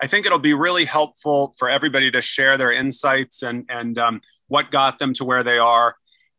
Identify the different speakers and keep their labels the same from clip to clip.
Speaker 1: I think it'll be really helpful for everybody to share their insights and, and um, what got them to where they are.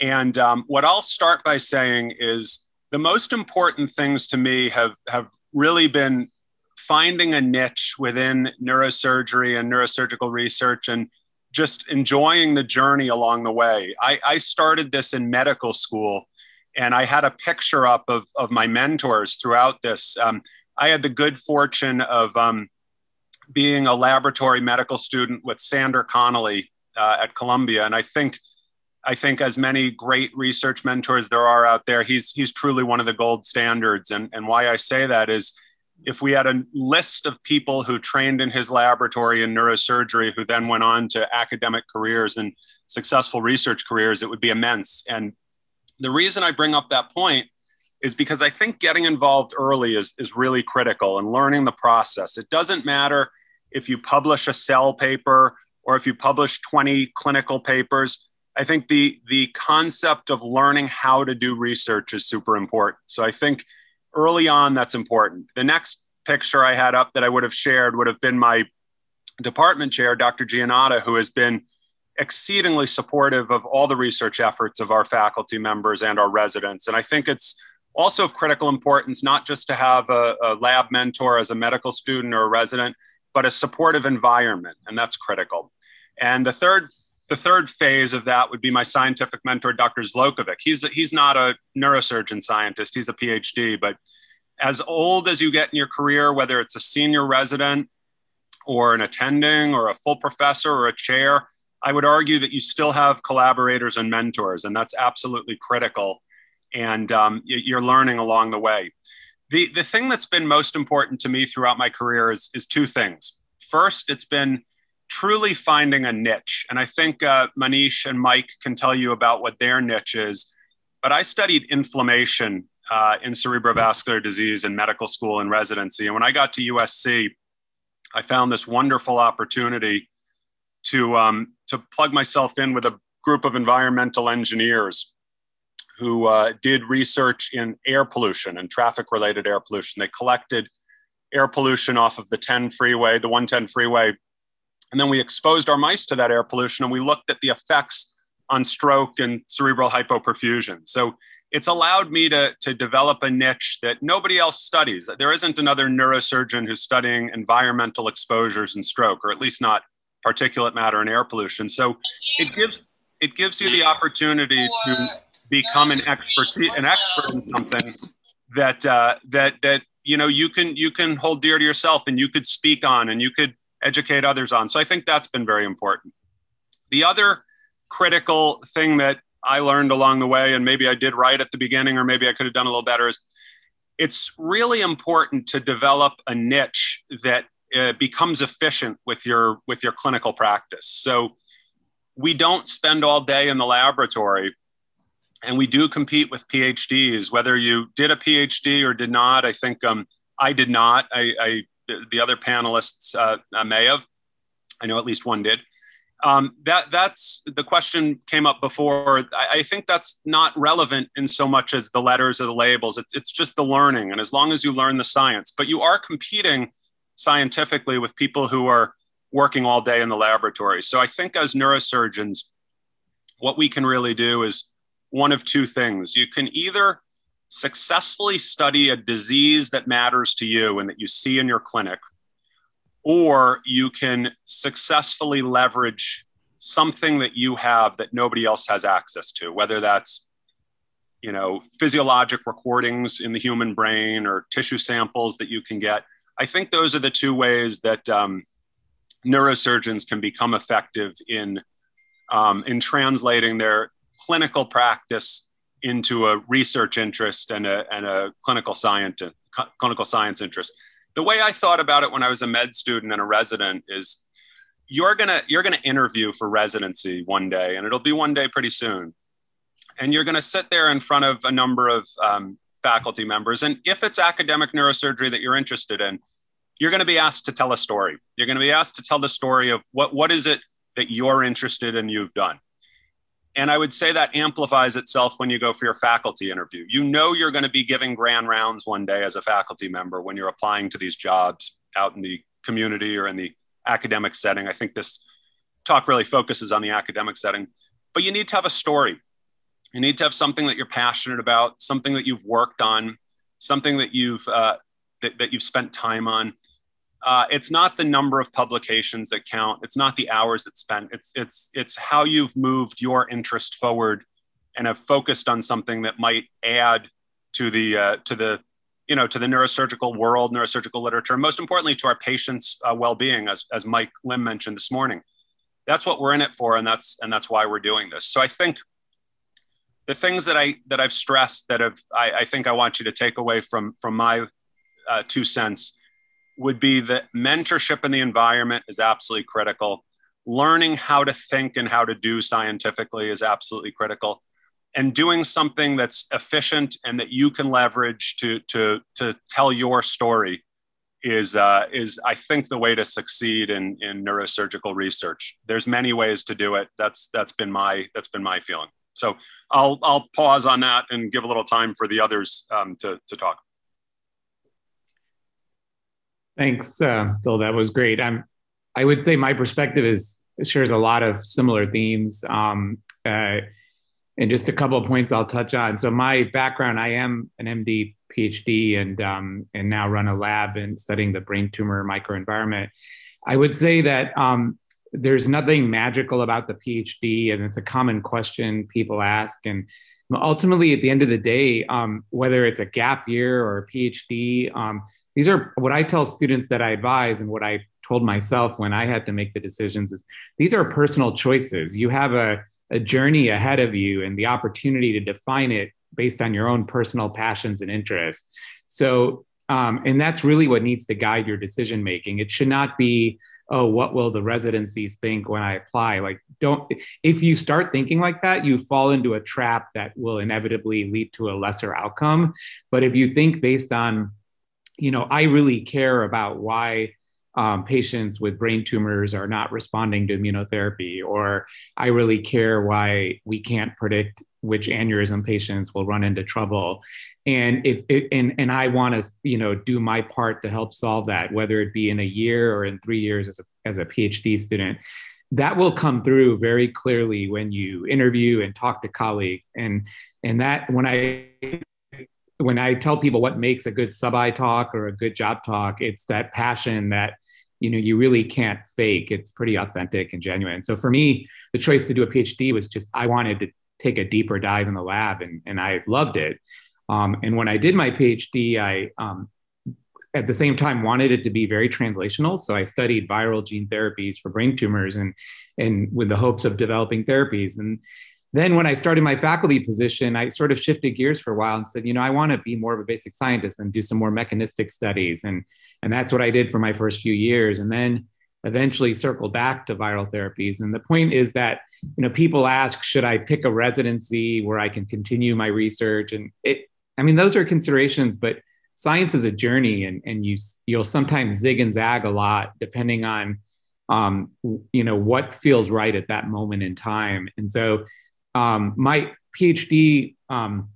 Speaker 1: And um, what I'll start by saying is the most important things to me have, have really been finding a niche within neurosurgery and neurosurgical research and just enjoying the journey along the way. I, I started this in medical school and I had a picture up of, of my mentors throughout this. Um, I had the good fortune of um, being a laboratory medical student with Sander Connolly uh, at Columbia, and I think I think as many great research mentors there are out there, he's he's truly one of the gold standards. And and why I say that is, if we had a list of people who trained in his laboratory in neurosurgery, who then went on to academic careers and successful research careers, it would be immense. And the reason I bring up that point is because I think getting involved early is, is really critical and learning the process. It doesn't matter if you publish a cell paper or if you publish 20 clinical papers. I think the, the concept of learning how to do research is super important. So I think early on, that's important. The next picture I had up that I would have shared would have been my department chair, Dr. Giannotta, who has been exceedingly supportive of all the research efforts of our faculty members and our residents. And I think it's also of critical importance, not just to have a, a lab mentor as a medical student or a resident, but a supportive environment, and that's critical. And the third, the third phase of that would be my scientific mentor, Dr. Zlokovic. He's, he's not a neurosurgeon scientist, he's a PhD, but as old as you get in your career, whether it's a senior resident or an attending or a full professor or a chair, I would argue that you still have collaborators and mentors, and that's absolutely critical and um, you're learning along the way. The, the thing that's been most important to me throughout my career is, is two things. First, it's been truly finding a niche. And I think uh, Manish and Mike can tell you about what their niche is. But I studied inflammation uh, in cerebrovascular disease in medical school and residency. And when I got to USC, I found this wonderful opportunity to, um, to plug myself in with a group of environmental engineers who uh, did research in air pollution and traffic related air pollution. They collected air pollution off of the 10 freeway, the 110 freeway. And then we exposed our mice to that air pollution and we looked at the effects on stroke and cerebral hypoperfusion. So it's allowed me to, to develop a niche that nobody else studies. There isn't another neurosurgeon who's studying environmental exposures and stroke, or at least not particulate matter and air pollution. So it gives it gives you the opportunity to become an expert an expert in something that uh, that that you know you can you can hold dear to yourself and you could speak on and you could educate others on. So I think that's been very important. The other critical thing that I learned along the way, and maybe I did right at the beginning, or maybe I could have done a little better, is it's really important to develop a niche that uh, becomes efficient with your with your clinical practice. So we don't spend all day in the laboratory and we do compete with PhDs. Whether you did a PhD or did not, I think um, I did not. I, I the other panelists uh, may have. I know at least one did. Um, that that's the question came up before. I, I, think that's not relevant in so much as the letters or the labels. It's, it's just the learning, and as long as you learn the science, but you are competing scientifically with people who are working all day in the laboratory. So I think as neurosurgeons, what we can really do is one of two things. You can either successfully study a disease that matters to you and that you see in your clinic, or you can successfully leverage something that you have that nobody else has access to, whether that's you know physiologic recordings in the human brain or tissue samples that you can get. I think those are the two ways that um, neurosurgeons can become effective in um, in translating their clinical practice into a research interest and a, and a clinical science clinical science interest. The way I thought about it when I was a med student and a resident is you're gonna you're gonna interview for residency one day, and it'll be one day pretty soon. And you're gonna sit there in front of a number of um, faculty members, and if it's academic neurosurgery that you're interested in, you're going to be asked to tell a story. You're going to be asked to tell the story of what what is it that you're interested in you've done. And I would say that amplifies itself when you go for your faculty interview. You know you're going to be giving grand rounds one day as a faculty member when you're applying to these jobs out in the community or in the academic setting. I think this talk really focuses on the academic setting, but you need to have a story. You need to have something that you're passionate about, something that you've worked on, something that you've uh, that, that you've spent time on. Uh, it's not the number of publications that count. It's not the hours it's spent. It's it's it's how you've moved your interest forward and have focused on something that might add to the uh, to the you know to the neurosurgical world, neurosurgical literature, and most importantly to our patients' uh, well-being, as as Mike Lim mentioned this morning. That's what we're in it for, and that's and that's why we're doing this. So I think the things that I that I've stressed that have I, I think I want you to take away from from my uh, two cents would be that mentorship in the environment is absolutely critical. Learning how to think and how to do scientifically is absolutely critical. And doing something that's efficient and that you can leverage to, to, to tell your story is, uh, is, I think, the way to succeed in, in neurosurgical research. There's many ways to do it. That's, that's, been, my, that's been my feeling. So I'll, I'll pause on that and give a little time for the others um, to, to talk.
Speaker 2: Thanks, uh, Bill. That was great. I'm, I would say my perspective is shares a lot of similar themes. Um, uh, and just a couple of points I'll touch on. So my background, I am an MD, PhD, and um, and now run a lab and studying the brain tumor microenvironment. I would say that um, there's nothing magical about the PhD, and it's a common question people ask. And ultimately, at the end of the day, um, whether it's a gap year or a PhD, um, these are what I tell students that I advise and what I told myself when I had to make the decisions is these are personal choices. You have a, a journey ahead of you and the opportunity to define it based on your own personal passions and interests. So, um, and that's really what needs to guide your decision making. It should not be, oh, what will the residencies think when I apply? Like, don't, if you start thinking like that, you fall into a trap that will inevitably lead to a lesser outcome. But if you think based on you know, I really care about why um, patients with brain tumors are not responding to immunotherapy, or I really care why we can't predict which aneurysm patients will run into trouble. And if it, and and I want to you know do my part to help solve that, whether it be in a year or in three years as a as a PhD student, that will come through very clearly when you interview and talk to colleagues. And and that when I when I tell people what makes a good sub-I talk or a good job talk, it's that passion that you know you really can't fake. It's pretty authentic and genuine. So for me, the choice to do a PhD was just I wanted to take a deeper dive in the lab, and and I loved it. Um, and when I did my PhD, I um, at the same time wanted it to be very translational. So I studied viral gene therapies for brain tumors, and and with the hopes of developing therapies. And then when I started my faculty position, I sort of shifted gears for a while and said, you know, I want to be more of a basic scientist and do some more mechanistic studies. And, and that's what I did for my first few years. And then eventually circled back to viral therapies. And the point is that, you know, people ask, should I pick a residency where I can continue my research? And it, I mean, those are considerations, but science is a journey and, and you, you'll sometimes zig and zag a lot depending on, um, you know, what feels right at that moment in time. And so um, my PhD, um,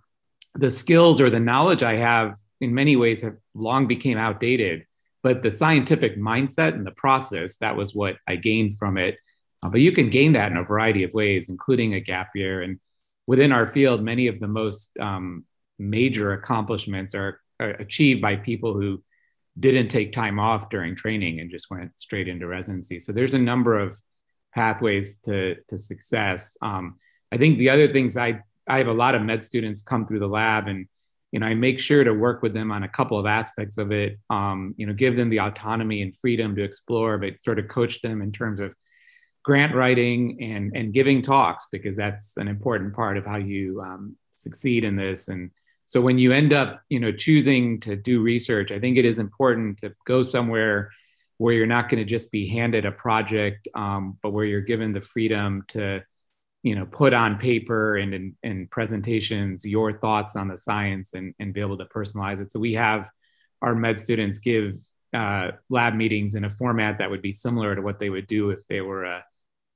Speaker 2: the skills or the knowledge I have in many ways have long became outdated, but the scientific mindset and the process, that was what I gained from it. Uh, but you can gain that in a variety of ways, including a gap year. And within our field, many of the most um, major accomplishments are, are achieved by people who didn't take time off during training and just went straight into residency. So there's a number of pathways to, to success. Um, I think the other things I I have a lot of med students come through the lab and you know I make sure to work with them on a couple of aspects of it. Um, you know, give them the autonomy and freedom to explore, but sort of coach them in terms of grant writing and and giving talks because that's an important part of how you um, succeed in this. And so when you end up you know choosing to do research, I think it is important to go somewhere where you're not going to just be handed a project, um, but where you're given the freedom to you know put on paper and in, in presentations your thoughts on the science and, and be able to personalize it so we have our med students give uh, lab meetings in a format that would be similar to what they would do if they were uh,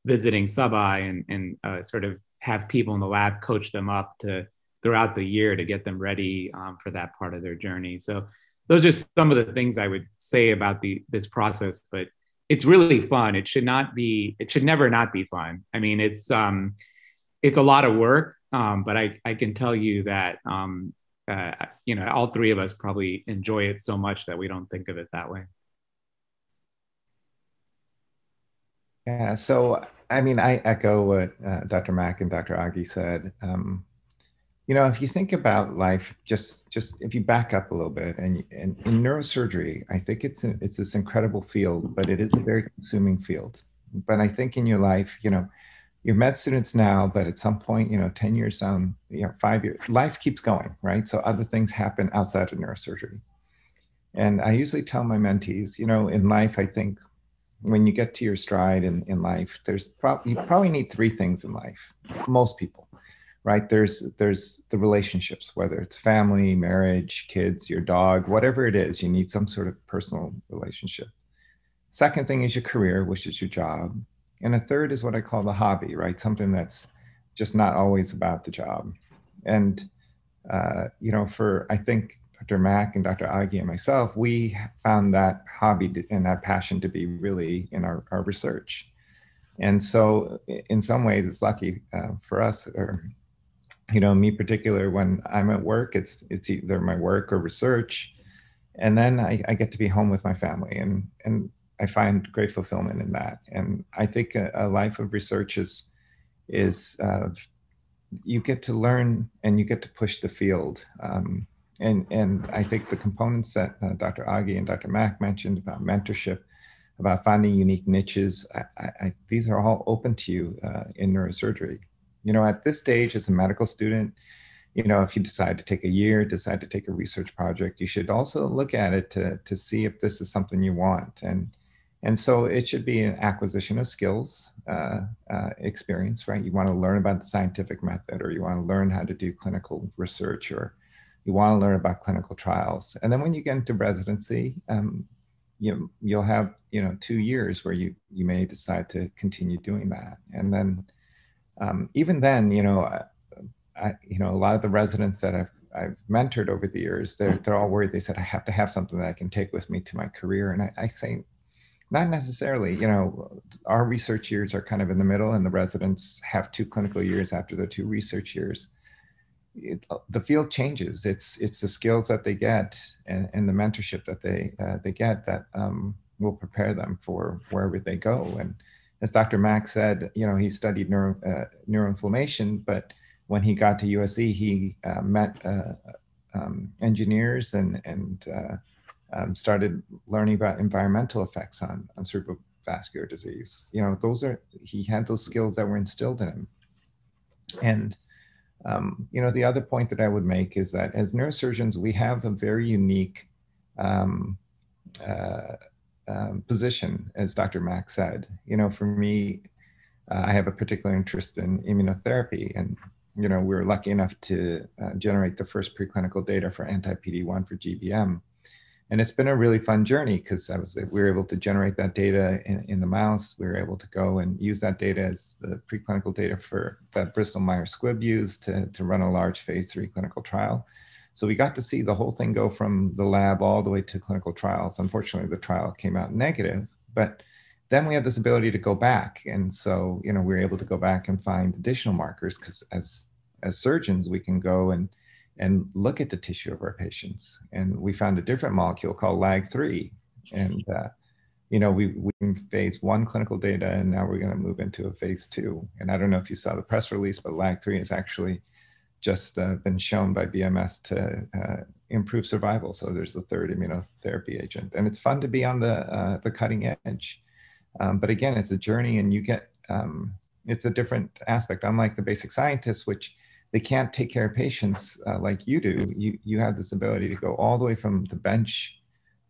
Speaker 2: visiting sub-I and, and uh, sort of have people in the lab coach them up to throughout the year to get them ready um, for that part of their journey so those are some of the things I would say about the this process. But it's really fun. It should not be. It should never not be fun. I mean, it's um, it's a lot of work, um, but I I can tell you that um, uh, you know all three of us probably enjoy it so much that we don't think of it that way.
Speaker 3: Yeah. So I mean, I echo what uh, Dr. Mack and Dr. Aghi said. Um, you know, if you think about life, just just if you back up a little bit, and, and in neurosurgery, I think it's it's this incredible field, but it is a very consuming field. But I think in your life, you know, you're med students now, but at some point, you know, 10 years down, you know, five years, life keeps going, right? So other things happen outside of neurosurgery. And I usually tell my mentees, you know, in life, I think when you get to your stride in, in life, there's probably you probably need three things in life. Most people, right? There's there's the relationships, whether it's family, marriage, kids, your dog, whatever it is, you need some sort of personal relationship. Second thing is your career, which is your job. And a third is what I call the hobby, right? Something that's just not always about the job. And uh, you know, for I think Dr. Mack and Dr. Aghi and myself, we found that hobby and that passion to be really in our, our research. And so, in some ways, it's lucky uh, for us, or you know, me particular. When I'm at work, it's it's either my work or research, and then I, I get to be home with my family, and and I find great fulfillment in that. And I think a, a life of research is is uh, you get to learn and you get to push the field. Um, and and I think the components that uh, Dr. Aghi and Dr. Mack mentioned about mentorship, about finding unique niches, I, I, these are all open to you uh, in neurosurgery. You know, at this stage as a medical student, you know, if you decide to take a year, decide to take a research project, you should also look at it to to see if this is something you want. And and so it should be an acquisition of skills uh, uh, experience, right? You want to learn about the scientific method, or you want to learn how to do clinical research, or you want to learn about clinical trials. And then when you get into residency, um, you, you'll have you know two years where you you may decide to continue doing that. And then um, even then, you know, I, I, you know, a lot of the residents that I've I've mentored over the years, they're they're all worried. They said I have to have something that I can take with me to my career, and I, I say not necessarily you know our research years are kind of in the middle and the residents have two clinical years after their two research years it, the field changes. It's it's the skills that they get and, and the mentorship that they uh, they get that um, will prepare them for wherever they go. And as Dr. Mack said, you know, he studied neuro, uh, neuroinflammation, but when he got to USC, he uh, met uh, um, engineers and and uh, um, started learning about environmental effects on on cerebrovascular disease. You know, those are he had those skills that were instilled in him, and um, you know, the other point that I would make is that as neurosurgeons, we have a very unique um, position, as Dr. Mack said. You know, for me, uh, I have a particular interest in immunotherapy, and you know, we were lucky enough to uh, generate the first preclinical data for anti-PD-1 for GBM and it's been a really fun journey because I was we were able to generate that data in, in, the mouse. We were able to go and use that data as the preclinical data for that Bristol Myers Squibb used to, to run a large phase three clinical trial. So we got to see the whole thing go from the lab all the way to clinical trials. Unfortunately, the trial came out negative, but then we had this ability to go back. And so, you know, we were able to go back and find additional markers because as as surgeons, we can go and and look at the tissue of our patients. And we found a different molecule called LAG3. And, uh, you know, we, we in phase one clinical data, and now we're going to move into a phase two. And I don't know if you saw the press release, but LAG3 is actually just uh, been shown by BMS to uh, improve survival. So there's the third immunotherapy agent. And it's fun to be on the, uh, the cutting edge. Um, but again, it's a journey, and you get, um, it's a different aspect. Unlike the basic scientists, which they can't take care of patients uh, like you do. You you have this ability to go all the way from the bench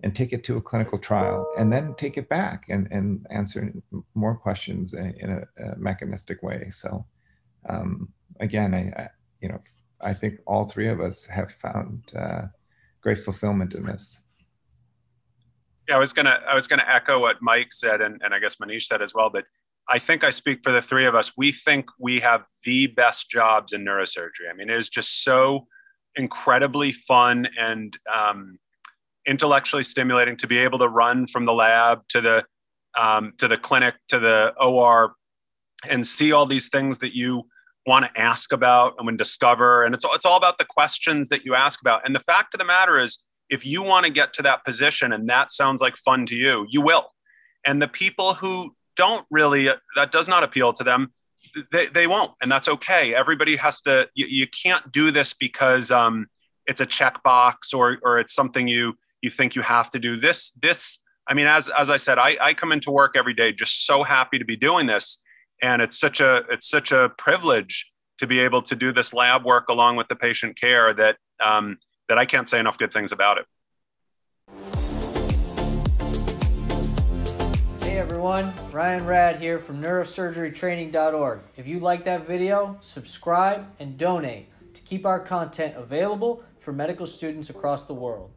Speaker 3: and take it to a clinical trial, and then take it back and and answer more questions in, in a, a, mechanistic way. So, um, again, I, I, you know I think all three of us have found uh, great fulfillment in this.
Speaker 1: Yeah, I was gonna I was gonna echo what Mike said, and, and I guess Manish said as well, but I think I speak for the three of us. We think we have the best jobs in neurosurgery. I mean, it is just so incredibly fun and um, intellectually stimulating to be able to run from the lab to the um, to the clinic to the OR and see all these things that you want to ask about and when discover and it's it's all about the questions that you ask about. And the fact of the matter is if you want to get to that position and that sounds like fun to you you will. And the people who don't really that does not appeal to them they, they won't and that's okay. Everybody has to you, you can't do this because um, it's a checkbox or or it's something you you think you have to do. This this i mean as as i said I, I come into work every day just so happy to be doing this and it's such a it's such a privilege to be able to do this lab work along with the patient care that um, that i can't say enough good things about it
Speaker 4: Hey everyone, Ryan Rad here from neurosurgerytraining.org. If you like that video, subscribe and donate to keep our content available for medical students across the world.